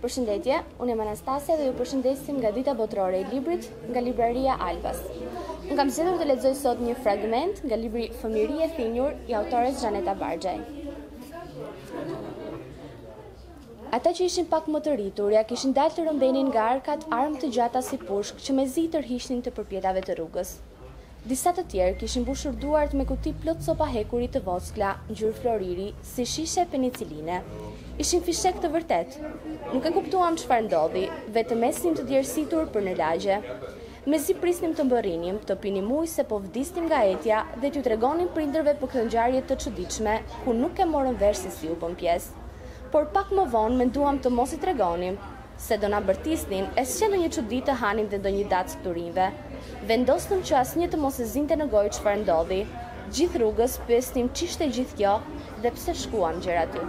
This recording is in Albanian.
Përshëndetje, unë jam Anastasia dhe ju përshëndesim nga dita botërore e librit nga libraria Albas. Unë kam zgjedhur të lexoj sot një fragment nga libri Fëmijëri e thinjur i autores Zhaneta Barxhaj. Ata që ishin pak më të rritur, ia kishin dalë të rrëmbenin nga arkat armë të gjata si pushkë që mezi i tërhiqnin të përpjetave të rrugës. Disa të tjerë kishin mbushur duart me kuti plot copa hekuri të vockla, ngjyrë floriri, si shishe peniciline. Ishin fishekë të vërtetë! Nuk e kuptuam çfarë ndodhi, vetëm ecnim të djersitur për në lagje. Mezi prisnim të mbërrinim, të pinim ujë se po vdisnim nga etja dhe t'u tregonim prindërve për këtë ngjarje të çuditshme, ku nuk e morëm vesh se si u bëmë pjesë. Por pak më vonë menduam të mos i tregonim, se do na bërtisnin e s'qe ndonjë çudi të hanim dhe ndonjë dackë turinjve. Vendosëm që asnjë të mos e zinte në gojë çfarë ndodhi. Gjithë rrugës pyesnim ç'ishte gjithë kjo dhe pse shkuam gjer aty.